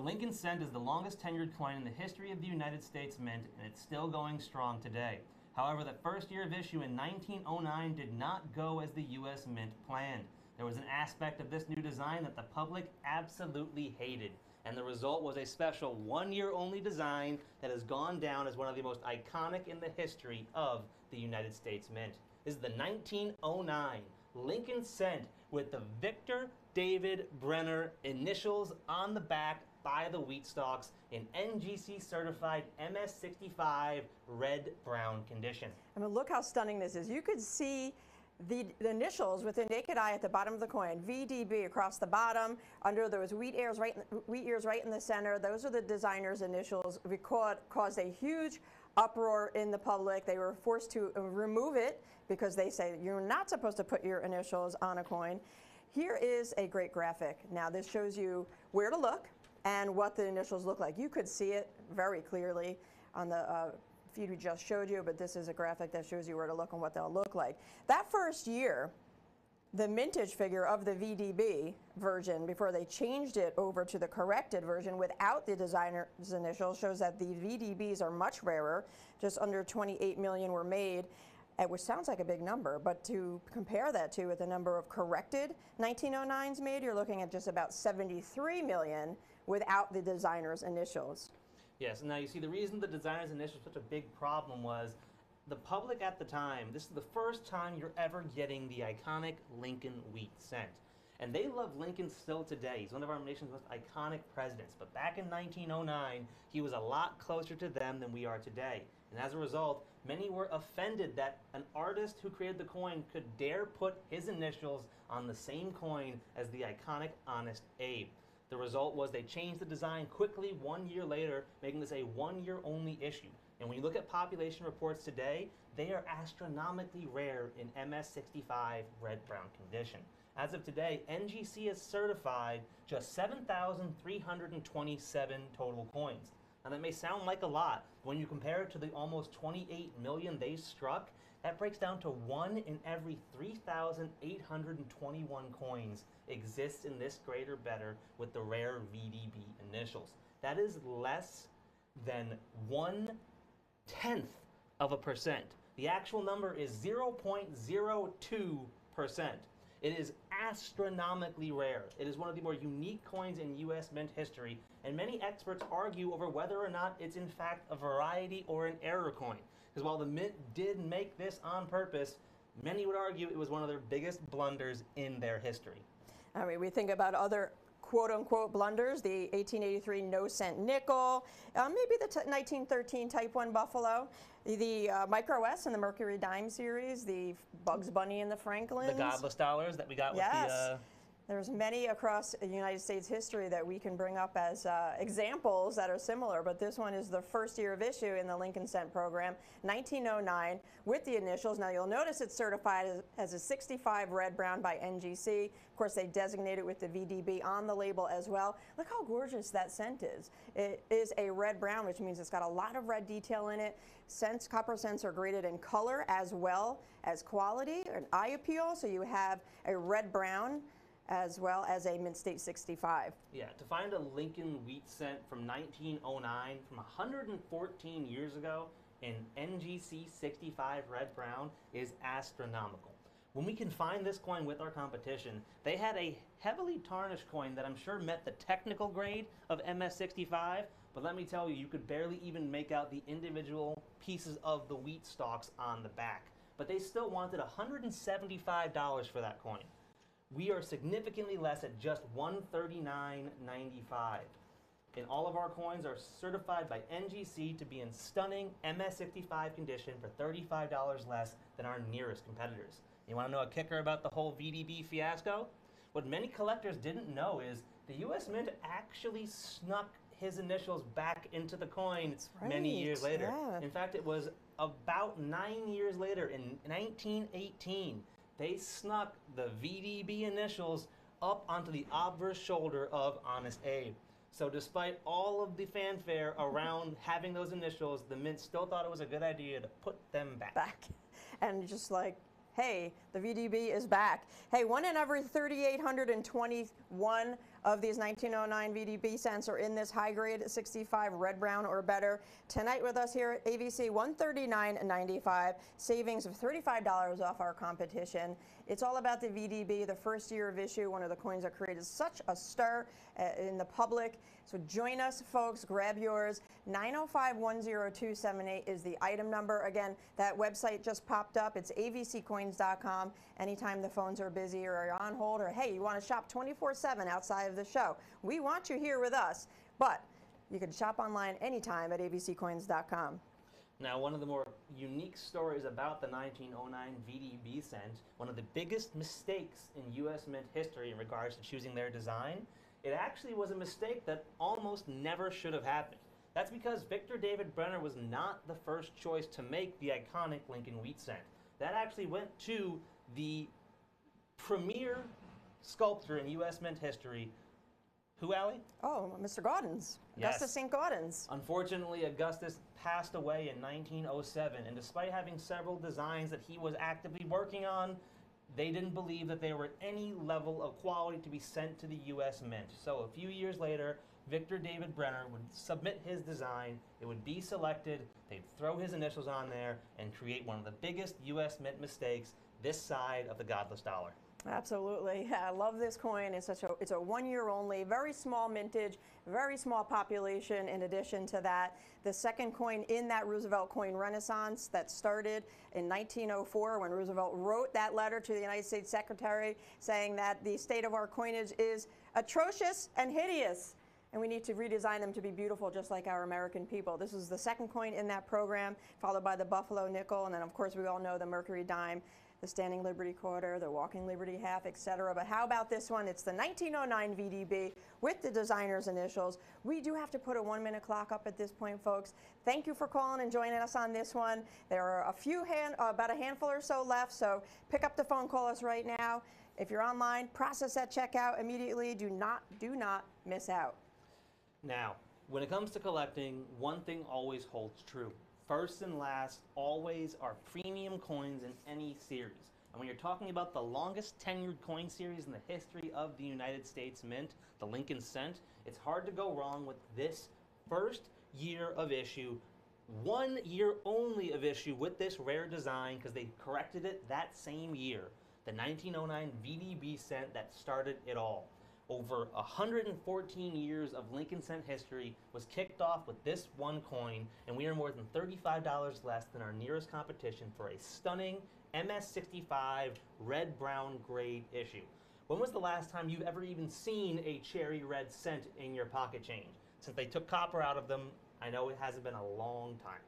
The Lincoln cent is the longest tenured coin in the history of the United States Mint, and it's still going strong today. However, the first year of issue in 1909 did not go as the U.S. Mint planned. There was an aspect of this new design that the public absolutely hated, and the result was a special one year only design that has gone down as one of the most iconic in the history of the United States Mint. This is the 1909 Lincoln Cent with the Victor David Brenner initials on the back by the wheat stalks in NGC certified MS65 red brown condition. I mean, look how stunning this is. You could see the, the, initials with the naked eye at the bottom of the coin, VDB across the bottom, under those wheat ears right, in, wheat ears right in the center. Those are the designer's initials. We caused a huge uproar in the public. They were forced to remove it because they say you're not supposed to put your initials on a coin. Here is a great graphic. Now this shows you where to look and what the initials look like. You could see it very clearly on the uh, feed we just showed you, but this is a graphic that shows you where to look and what they'll look like. That first year, the mintage figure of the VDB version before they changed it over to the corrected version without the designer's initials shows that the VDBs are much rarer. Just under 28 million were made, uh, which sounds like a big number, but to compare that to with the number of corrected 1909s made, you're looking at just about 73 million without the designer's initials. Yes, now you see the reason the designer's initials such a big problem was the public at the time, this is the first time you're ever getting the iconic Lincoln wheat cent. And they love Lincoln still today. He's one of our nation's most iconic presidents. But back in 1909, he was a lot closer to them than we are today. And as a result, many were offended that an artist who created the coin could dare put his initials on the same coin as the iconic Honest Abe. The result was they changed the design quickly one year later, making this a one year only issue. And when you look at population reports today, they are astronomically rare in MS65 red brown condition. As of today, NGC has certified just 7,327 total coins. Now that may sound like a lot. but When you compare it to the almost 28 million they struck, that breaks down to one in every 3,821 coins exists in this grade or better with the rare VDB initials. That is less than one tenth of a percent. The actual number is 0.02%. It is astronomically rare. It is one of the more unique coins in U.S. mint history, and many experts argue over whether or not it's in fact a variety or an error coin. Because while the Mint did make this on purpose, many would argue it was one of their biggest blunders in their history. I mean, we think about other quote unquote blunders, the 1883 no cent nickel, uh, maybe the 1913 Type 1 Buffalo, the, the uh, Micro S and the Mercury Dime series, the Bugs Bunny and the Franklins. The godless dollars that we got yes. with the. Uh, there's many across United States history that we can bring up as uh, examples that are similar, but this one is the first year of issue in the Lincoln Cent program, 1909, with the initials. Now you'll notice it's certified as, as a 65 red brown by NGC. Of course, they designate it with the VDB on the label as well. Look how gorgeous that cent is. It is a red brown, which means it's got a lot of red detail in it. Cents, copper cents are graded in color as well as quality and eye appeal. So you have a red brown as well as a Mint State 65. Yeah, to find a Lincoln wheat cent from 1909, from 114 years ago, in NGC 65 red brown is astronomical. When we can find this coin with our competition, they had a heavily tarnished coin that I'm sure met the technical grade of MS65, but let me tell you, you could barely even make out the individual pieces of the wheat stalks on the back. But they still wanted $175 for that coin we are significantly less at just $139.95. And all of our coins are certified by NGC to be in stunning MS65 condition for $35 less than our nearest competitors. You want to know a kicker about the whole VDB fiasco? What many collectors didn't know is the US Mint actually snuck his initials back into the coin right, many years later. Yeah. In fact, it was about nine years later in 1918 they snuck the VDB initials up onto the obverse shoulder of Honest Abe. So despite all of the fanfare around having those initials, the Mint still thought it was a good idea to put them back. Back. And just like, hey, the VDB is back. Hey, one in every 3,821 of these 1909 VDB cents are in this high grade 65 red, brown, or better. Tonight with us here at AVC 139.95, savings of $35 off our competition. It's all about the VDB, the first year of issue, one of the coins that created such a stir uh, in the public. So join us, folks. Grab yours. 905-10278 is the item number. Again, that website just popped up. It's avccoins.com. Anytime the phones are busy or are on hold, or hey, you want to shop 24/7 outside of the show, we want you here with us. But you can shop online anytime at avccoins.com. Now, one of the more unique stories about the 1909 VDB cent, one of the biggest mistakes in U.S. Mint history in regards to choosing their design, it actually was a mistake that almost never should have happened. That's because Victor David Brenner was not the first choice to make the iconic Lincoln Wheat cent. That actually went to the premier sculptor in U.S. Mint history. Who, Allie? Oh, Mr. Gaudens. Yes. Augustus St. Gaudens. Unfortunately, Augustus passed away in 1907, and despite having several designs that he was actively working on, they didn't believe that they were at any level of quality to be sent to the U.S. Mint. So a few years later, Victor David Brenner would submit his design, it would be selected, they'd throw his initials on there, and create one of the biggest U.S. Mint mistakes this side of the godless dollar. Absolutely. I love this coin. It's such a it's a one year only, very small mintage, very small population in addition to that. The second coin in that Roosevelt coin renaissance that started in 1904 when Roosevelt wrote that letter to the United States Secretary saying that the state of our coinage is atrocious and hideous and we need to redesign them to be beautiful just like our American people. This is the second coin in that program, followed by the Buffalo nickel, and then of course we all know the Mercury dime the Standing Liberty Quarter, the Walking Liberty Half, etc. But how about this one? It's the 1909 VDB with the designer's initials. We do have to put a one minute clock up at this point, folks. Thank you for calling and joining us on this one. There are a few, hand, uh, about a handful or so left, so pick up the phone, call us right now. If you're online, process that checkout immediately. Do not, do not miss out. Now, when it comes to collecting, one thing always holds true. First and last always are premium coins in any series. And when you're talking about the longest tenured coin series in the history of the United States Mint, the Lincoln Cent, it's hard to go wrong with this first year of issue, one year only of issue with this rare design because they corrected it that same year. The 1909 VDB cent that started it all over 114 years of Lincoln cent history was kicked off with this one coin, and we are more than $35 less than our nearest competition for a stunning MS65 red brown grade issue. When was the last time you've ever even seen a cherry red cent in your pocket change? Since they took copper out of them, I know it hasn't been a long time.